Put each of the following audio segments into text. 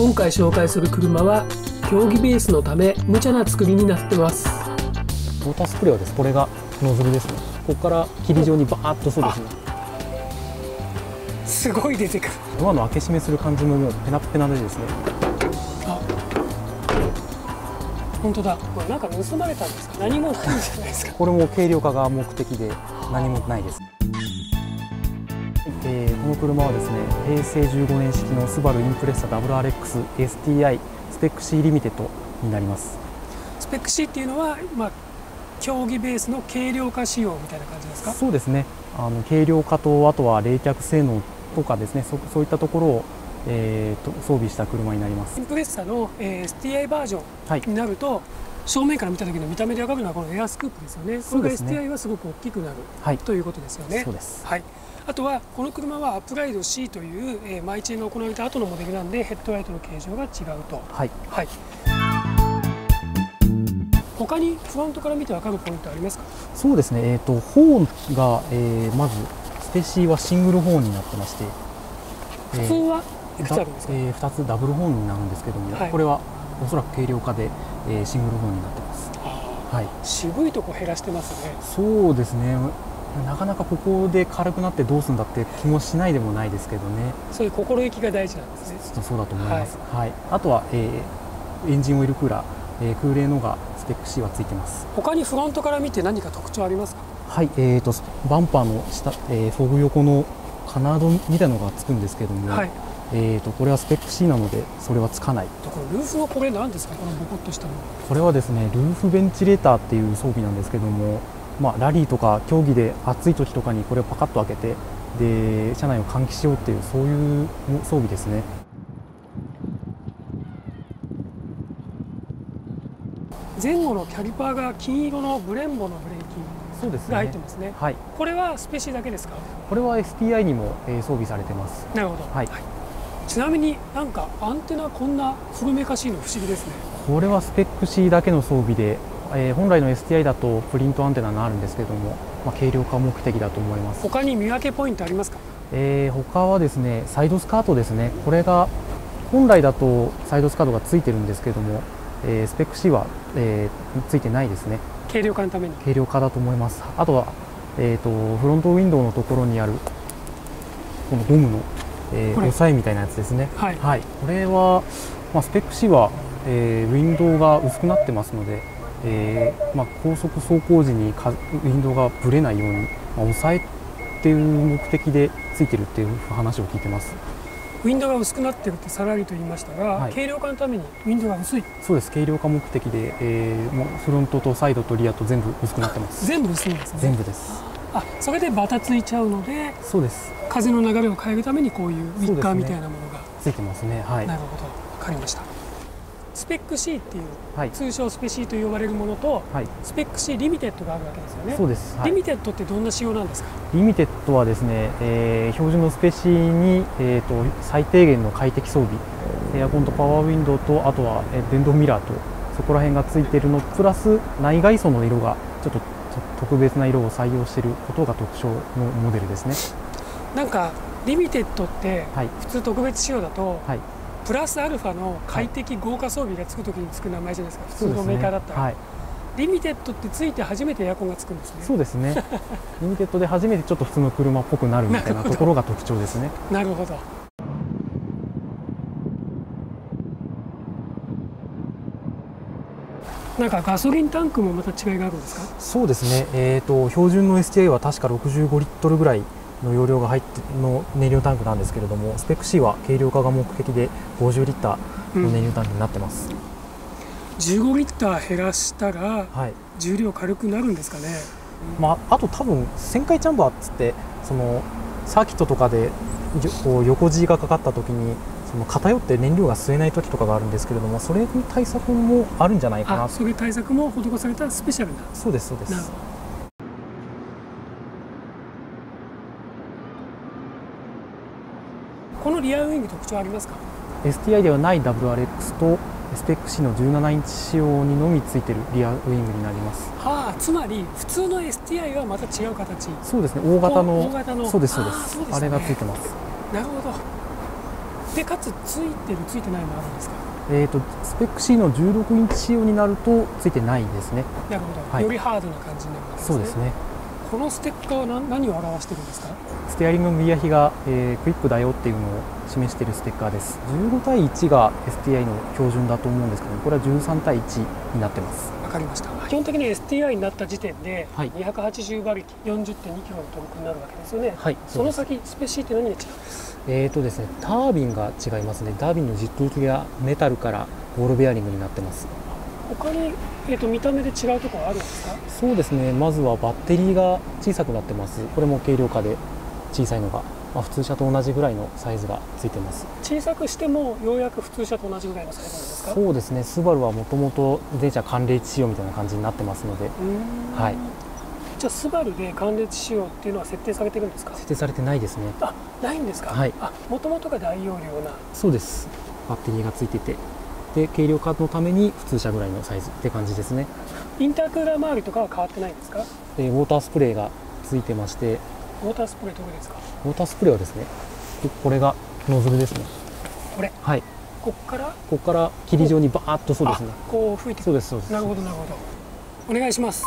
今回紹介する車は競技ベースのため無茶な作りになってます。ウォータースプレーはですこれがノズルですね。ここから霧状にバーッとそうですね。すごい出てくる。ドアの開け閉めする感じももうペナペナでですね。あ本当だ。これなんか盗まれたんですか？何もないんじゃないですか？これも軽量化が目的で何もないです。えーこの車はですね平成15年式のスバルインプレッサ WRX STI スペック C リミテッドになります。スペック C っていうのは、まあ、競技ベースの軽量化仕様みたいな感じですか？そうですね。あの軽量化とあとは冷却性能とかですね。そそういったところを、えーと装備した車になります。インプレッサの、えー STI バージョはい。ンになると正面から見た時の見た目で分かるのはこのエアスクープですよね。これがそうですね。STI はすごく大きくなるはい。ということですよね。そうです。はい、あとはこの車はアップライド C という、えー、マイチェンが行われた後のモデルなんでヘッドライトの形状が違うと。はい。はい。他にフロントから見て分かるポイントありますか？そうですね。えっ、とホーンが、えーまずスペシーはシングルホーンになってまして、えー普通はいくつあるんですか、だえー、2つダブルホーンになるんですけども、はい。これはおそらく軽量化で、えーシングルホーンになってます。あはい。ー渋いとこ減らしてますね。そうですね。なかなかここで軽くなってどうするんだって気もしないでもないですけどね。そういう心意気が大事なんですね。そうだと思います、はい。あとは、えーエンジンオイルクーラー、えー空冷のがスペック C はついてます。他にフロントから見て何か特徴ありますか？はい、えー、とバンパーの下、えーフォグ横の金戸みたいなのがつくんですけども、はいえー、とこれはスペック C なのでそれはつかない。ところルーフのこれ何ですか？このボコッとしたの。これはですねルーフベンチレーターっていう装備なんですけども、まあ、ラリーとか競技で暑い時とかにこれをパカッと開けてで車内を換気しようっていうそういう装備ですね。前後のキャリパーが金色のブレンボのブレーキそうですが入ってますね。はい。これはスペシだけですか？これは STI にも、えー装備されてます。なるほど、はいちなみになんかアンテナこんな古めかしいの不思議ですね。これはスペック C だけの装備で、えー本来の STI だとプリントアンテナがあるんですけども、まあ、軽量化目的だと思います。他に見分けポイントありますか？えー他はですねサイドスカートですね。これが本来だとサイドスカートがついてるんですけども、えースペック C は、えーついてないですね。軽量化のために。軽量化だと思います。あとは、えー、とフロントウィンドウのところにあるこのゴムの、えーこれ。押さえみたいなやつですね。はい。はい、これは、まあ、スペック C は、えーウィンドウが薄くなってますので、えーまあ、高速走行時にかウィンドウがぶれないように、まあ、抑えっていう目的でついてるっていう話を聞いてます。ウィンドウが薄くなってるってさらりと言いましたが、はい。軽量化のためにウィンドウが薄い。そうです。軽量化目的で、えーもうフロントとサイドとリアと全部薄くなってます。全部薄いんですね。全部です。あそれでバタついちゃうのでそうです風の流れを変えるためにこういうウィッカーみたいなものが、ついてますね。はい。なるほど。分かりました。スペック C っていうはい、通称スペ Cと呼ばれるものとはい、スペック C リミテッドがあるわけですよね。そうです、はい。リミテッドってどんな仕様なんですか？リミテッドはですね、えー標準のスペシに、えー、と最低限の快適装備エアコンとパワーウィンドウとあとは、えー電動ミラーとそこら辺がついているのプラス内外装の色がちょっとと特別な色を採用していることが特徴のモデルですねなんかリミテッドってはい。普通特別仕様だと、はい。プラスアルファの快適豪華装備がつくときにつく名前じゃないですか、普通のメーカーだったら、はい、リミテッドってついて初めてエアコンがつくんですね。そうですね。リミテッドで初めてちょっと普通の車っぽくなるみたいなところが特徴ですね。なるほど。なんかガソリンタンクもまた違いがあるんですか？そうですね、えー、と標準の STI は確か65リットルぐらいの容量が入っての燃料タンクなんですけれどもスペック C は軽量化が目的で50リッターの燃料タンクになってます、15リッター減らしたらはい。重量軽くなるんですかね。まあ、あと多分旋回チャンバーっつってそのサーキットとかでこう横 G がかかった時にその偏って燃料が吸えない時とかがあるんですけれどもそれに対策もあるんじゃないかな。そういう対策も施されたスペシャルな。そうですそうですなるほどこのリアウィング特徴ありますか？STI ではない WRX とスペック C の17インチ仕様にのみついてるリアウィングになります。はあつまり普通の STI はまた違う形。そうですね。大型の大型の。そうですそうです。あね。あれがついてます。なるほど。でかつついてるついてないもあるんですか？えーと、スペック C の16インチ仕様になるとついてないですね。なるほど、はい。よりハードな感じになるんですね。そうですねこのステッカーは何何を表してるんですか？ステアリングの右足が、えークイックだよっていうのを示しているステッカーです。15対1が STI の標準だと思うんですけどこれは13対1になってます。わかりました。基本的に STI になった時点ではい。280馬力40.2キロのトルクになるわけですよね、はいその先スペシーって何が違うんですえーとですねタービンが違いますね。タービンの実動機がメタルからボールベアリングになってます他に、えー、と見た目で違うところはあるんですか？そうですね。まずはバッテリーが小さくなってます。これも軽量化で小さいのが、まあ、普通車と同じぐらいのサイズがついてます。小さくしてもようやく普通車と同じぐらいのサイズなんですか？そうですね。スバルはもともと電車寒冷地仕様みたいな感じになってますので。はい。じゃあスバルで寒熱仕様っていうのは設定されてるんですか？設定されてないですね。あないんですか？はい。あもともとが大容量な。そうです。バッテリーがついててで軽量化のために普通車ぐらいのサイズって感じですね。インタークーラー周りとかは変わってないんですか？でウォータースプレーがついてまして。ウォータースプレーどこですか？ウォータースプレーはですねここれがノズルですね。これ？はい。こっから？ここから霧状にバーッとそうですね。あこう吹いてくそうですそうです。なるほどなるほど。お願いします、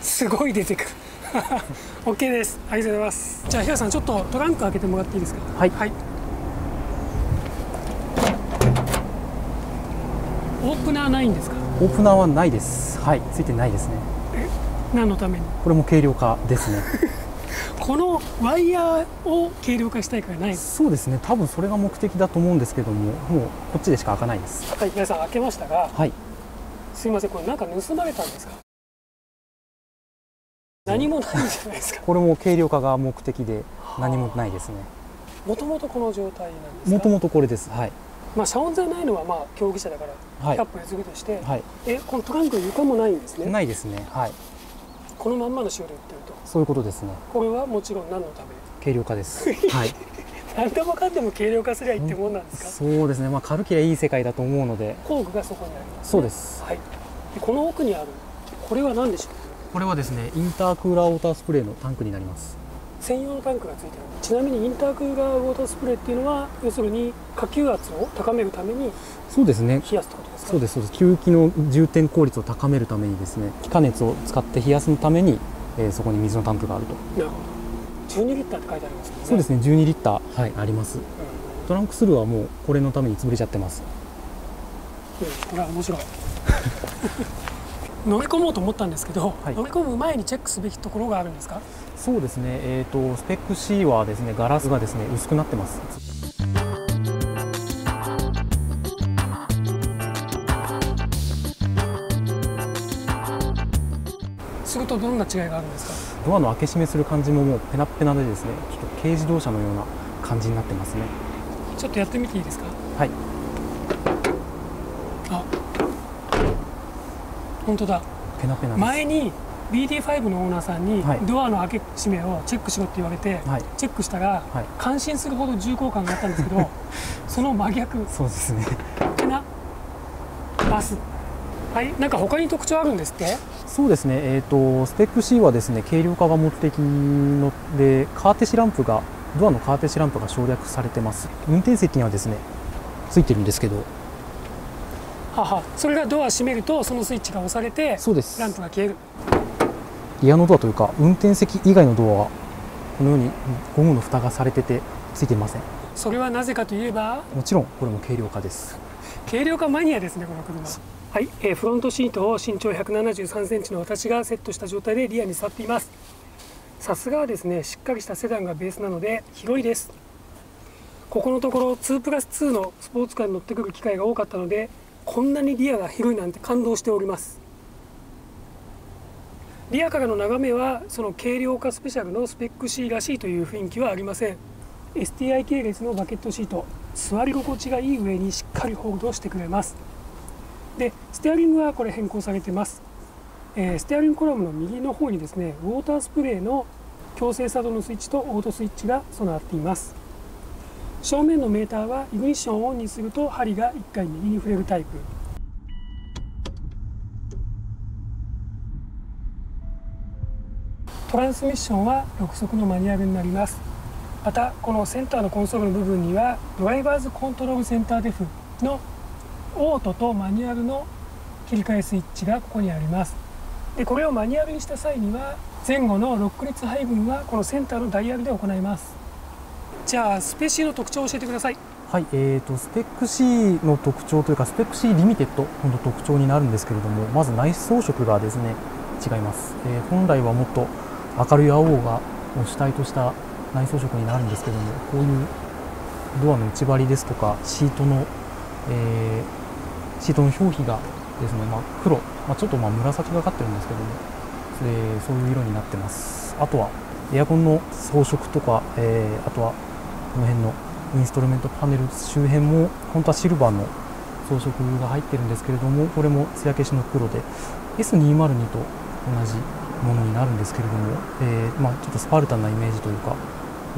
すごい出てくる。OK です。ありがとうございます。じゃあ平さんちょっとトランク開けてもらっていいですか？はい。はいオープナーないんですか？オープナーはないです。はいついてないですね。何のために？これも軽量化ですね。このワイヤーを軽量化したいからないそうですね。多分それが目的だと思うんですけどももうこっちでしか開かないです。はい皆さん開けましたがはい。すいませんこれなんか盗まれたんですか？何もないんじゃないですか。これも軽量化が目的で何もないですね。もともとこの状態なんですか？もともとこれです。はいまあ遮音材ないのはまあ競技者だからはい。100歩譲るとして、はい。えこのトランクの床もないんですね。ないですね。はい。このまんまの仕様で売ってると。そういうことですね。これはもちろん何のため軽量化です。はい。何でもかんでも軽量化すりゃいいってもんなんですか？そうですね。まあ軽ければいい世界だと思うので。工具がそこにあります、そうです。はい。でこの奥にある。これは何でしょう？これはですねインタークーラーウォータースプレーのタンクになります専用のタンクがついてる。ちなみにインタークーラーウォータースプレーっていうのは要するに下給圧を高めるためにそうですね。冷やすってことですか？そうですそうです。吸気の充填効率を高めるためにですね気化熱を使って冷やすのために、えーそこに水のタンクがあると。なるほど。12リッターって書いてありますね。そうですね。12リッター。はい。あります。うん。トランクスルーはもうこれのために潰れちゃってます。うん。これは面白い 乗り込もうと思ったんですけど、はい。乗り込む前にチェックすべきところがあるんですか？そうですね。えー、とスペック C はですねガラスがですね薄くなってます。するとどんな違いがあるんですか？ドアの開け閉めする感じももうペナッペナでですねちょっと軽自動車のような感じになってますね。ちょっとやってみていいですか？はい。あ本当だ。ペナペナ前に BD5 のオーナーさんにはい。ドアの開け閉めをチェックしろって言われて、はい。チェックしたらはい。感心するほど重厚感があったんですけど その真逆。そうですね。かな。バス。はい。なんか他に特徴あるんですって？そうですね、えー、とスペック C はですね軽量化が目的のでカーテシランプがドアのカーテシランプが省略されてます。運転席にはですねついてるんですけどははそれがドア閉めるとそのスイッチが押されてそうです。ランプが消える。リアのドアというか運転席以外のドアはこのようにゴムの蓋がされててついていません。それはなぜかといえばもちろんこれも軽量化です。軽量化マニアですねこの車。はい、えーフロントシートを身長173センチの私がセットした状態でリアに座っています。さすがはですねしっかりしたセダンがベースなので広いです。ここのところ2プラス2のスポーツカーに乗ってくる機会が多かったのでこんなにリアが広いなんて感動しております。リアからの眺めはその軽量化スペシャルのスペック C らしいという雰囲気はありません。STI 系列のバケットシート座り心地がいい上にしっかりホールドしてくれます。でステアリングはこれ変更されてます、えーステアリングコラムの右の方にですねウォータースプレーの強制作動のスイッチとオートスイッチが備わっています。正面のメーターはイグニッションをオンにすると針が1回右に触れるタイプ。トランスミッションは6速のマニュアルになります。またこのセンターのコンソールの部分にはドライバーズコントロールセンターデフのオートとマニュアルの切り替えスイッチがここにあります。でこれをマニュアルにした際には前後のロック率配分はこのセンターのダイヤルで行います。じゃあスペ Cの特徴を教えてください。はい、えーと、スペック C の特徴というかスペック C リミテッドの特徴になるんですけれどもまず内装色がですね違います、えー、本来はもっと明るい青が主体とした内装色になるんですけどもこういうドアの内張りですとかシートの、えー、シートの表皮がですね、まあ、黒、まあ、ちょっとまあ紫がかってるんですけども、えー、そういう色になってます。あとはエアコンの装飾とか、えー、あとはこの辺のインストルメントパネル周辺も本当はシルバーの装飾が入ってるんですけれどもこれも艶消しの黒で S202 と同じものになるんですけれども、えー、まあ、ちょっとスパルタンなイメージというか、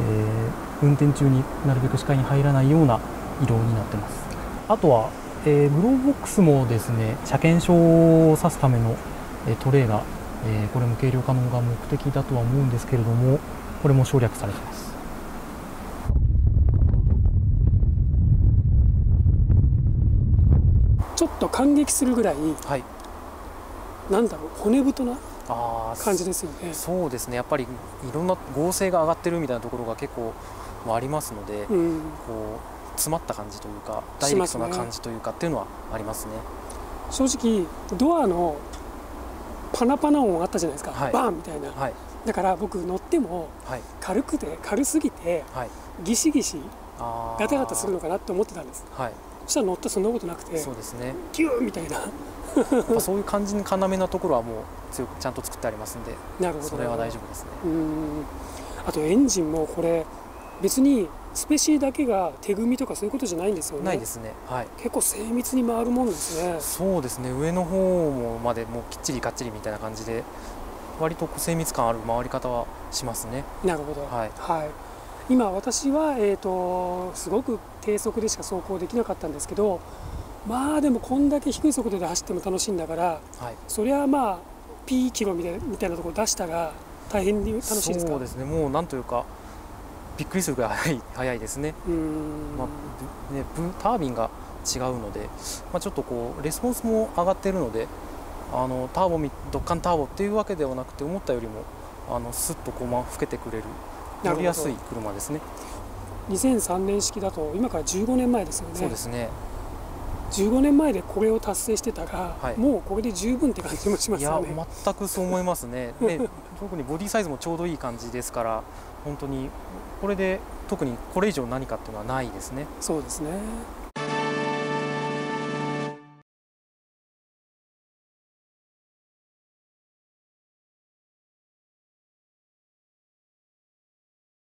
えー、運転中になるべく視界に入らないような色になってます。あとは、えー、グローボックスもですね車検証を指すための、えトレーが、えこれも軽量化のが目的だとは思うんですけれどもこれも省略されてますちょっと感激するぐらい、はい、なんだろう骨太な感じですよね。そうですね。やっぱりいろんな合成が上がってるみたいなところが結構ありますので、うん、こう詰まった感じというかダイレクトな感じというかっていうのはありますね。正直ドアのパナパナ音あったじゃないですか、はい、バーンみたいな、はい、だから僕乗っても軽くて軽すぎて、はい、ギシギシガタガタするのかなって思ってたんです、はい、そしたら乗ったそんなことなくてそうですね。キューみたいな。そういう感じの要なところはもう強くちゃんと作ってありますんでなるほど。それは大丈夫ですね。あとエンジンもこれ別にスペシーだけが手組みとかそういうことじゃないんですよね。ないですね、はい、結構精密に回るもんですね。そうですね。上の方もまでもうきっちりかっちりみたいな感じで割と精密感ある回り方はしますね。なるほど。はい、はい、今私は、えーとすごく低速でしか走行できなかったんですけどまあでもこんだけ低い速度で走っても楽しいんだから、はい、そりゃまあ P キロみたいみたいなところ出したら大変に楽しいですか？そうですね。もうなんというかびっくりするぐらい早い ですね。まあ、ねタービンが違うので、まあ、ちょっとこうレスポンスも上がっているのであのターボドッカンターボっていうわけではなくて思ったよりもあのスッとこう、ま、吹けてくれる乗りやすい車ですね。2003年式だと今から15年前ですよね。そうですね。15年前でこれを達成してたら、はい、もうこれで十分って感じもしますよね。いや全くそう思いますね。で 特にボディサイズもちょうどいい感じですから本当にこれで特にこれ以上何かっていうのはないですね。そうですね